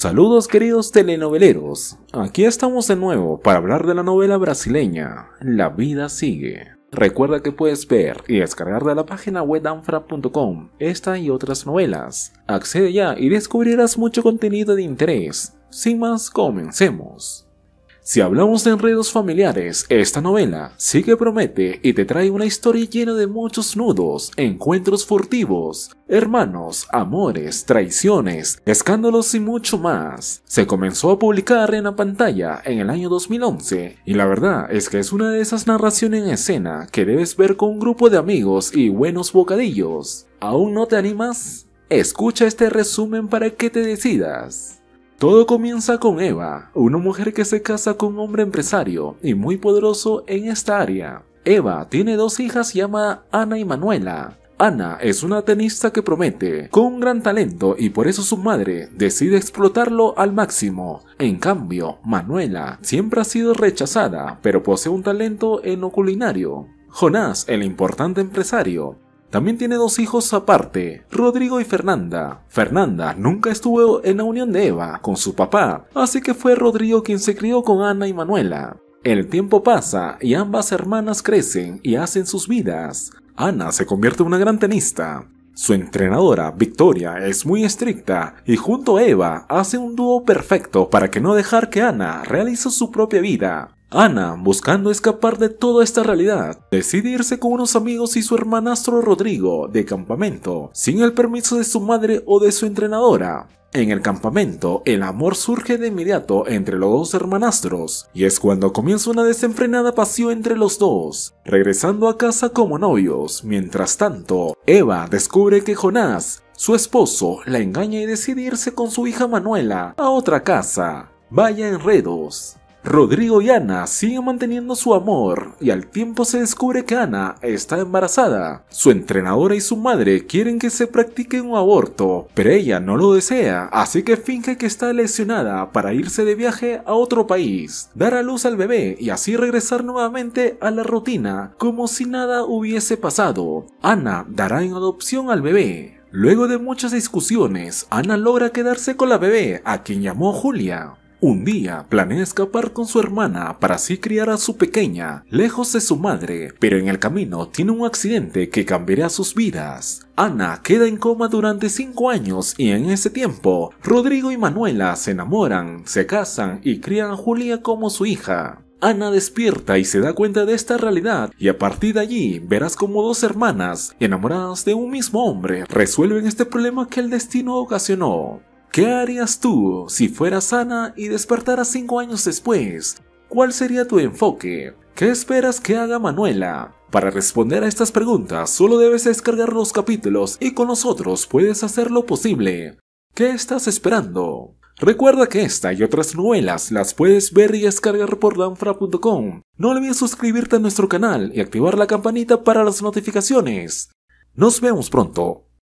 Saludos queridos telenoveleros, aquí estamos de nuevo para hablar de la novela brasileña La vida sigue. Recuerda que puedes ver y descargar de la página web anfra.com esta y otras novelas. Accede ya y descubrirás mucho contenido de interés. Sin más, comencemos. Si hablamos de enredos familiares, esta novela sí que promete y te trae una historia llena de muchos nudos, encuentros furtivos, hermanos, amores, traiciones, escándalos y mucho más. Se comenzó a publicar en la pantalla en el año 2011 y la verdad es que es una de esas narraciones en escena que debes ver con un grupo de amigos y buenos bocadillos. ¿Aún no te animas? Escucha este resumen para que te decidas. Todo comienza con Eva, una mujer que se casa con un hombre empresario y muy poderoso en esta área. Eva tiene dos hijas llamadas Ana y Manuela. Ana es una tenista que promete, con un gran talento y por eso su madre decide explotarlo al máximo. En cambio, Manuela siempre ha sido rechazada, pero posee un talento en lo culinario. Jonás, el importante empresario, también tiene dos hijos aparte, Rodrigo y Fernanda. Fernanda nunca estuvo en la unión de Eva con su papá, así que fue Rodrigo quien se crió con Ana y Manuela. El tiempo pasa y ambas hermanas crecen y hacen sus vidas. Ana se convierte en una gran tenista. Su entrenadora, Victoria, es muy estricta y junto a Eva hace un dúo perfecto para que no dejar que Ana realice su propia vida. Ana, buscando escapar de toda esta realidad, decide irse con unos amigos y su hermanastro Rodrigo de campamento, sin el permiso de su madre o de su entrenadora. En el campamento, el amor surge de inmediato entre los dos hermanastros, y es cuando comienza una desenfrenada pasión entre los dos, regresando a casa como novios. Mientras tanto, Eva descubre que Jonás, su esposo, la engaña y decide irse con su hija Manuela a otra casa. Vaya enredos. Rodrigo y Ana siguen manteniendo su amor y al tiempo se descubre que Ana está embarazada. Su entrenadora y su madre quieren que se practique un aborto, pero ella no lo desea, así que finge que está lesionada para irse de viaje a otro país, dar a luz al bebé y así regresar nuevamente a la rutina como si nada hubiese pasado. Ana dará en adopción al bebé. Luego de muchas discusiones, Ana logra quedarse con la bebé, a quien llamó Julia. Un día planea escapar con su hermana para así criar a su pequeña, lejos de su madre, pero en el camino tiene un accidente que cambiará sus vidas. Ana queda en coma durante 5 años y en ese tiempo, Rodrigo y Manuela se enamoran, se casan y crían a Julia como su hija. Ana despierta y se da cuenta de esta realidad y a partir de allí verás como dos hermanas, enamoradas de un mismo hombre, resuelven este problema que el destino ocasionó. ¿Qué harías tú si fueras Ana y despertaras cinco años después? ¿Cuál sería tu enfoque? ¿Qué esperas que haga Manuela? Para responder a estas preguntas solo debes descargar los capítulos y con nosotros puedes hacer lo posible. ¿Qué estás esperando? Recuerda que esta y otras novelas las puedes ver y descargar por danfra.com. No olvides suscribirte a nuestro canal y activar la campanita para las notificaciones. Nos vemos pronto.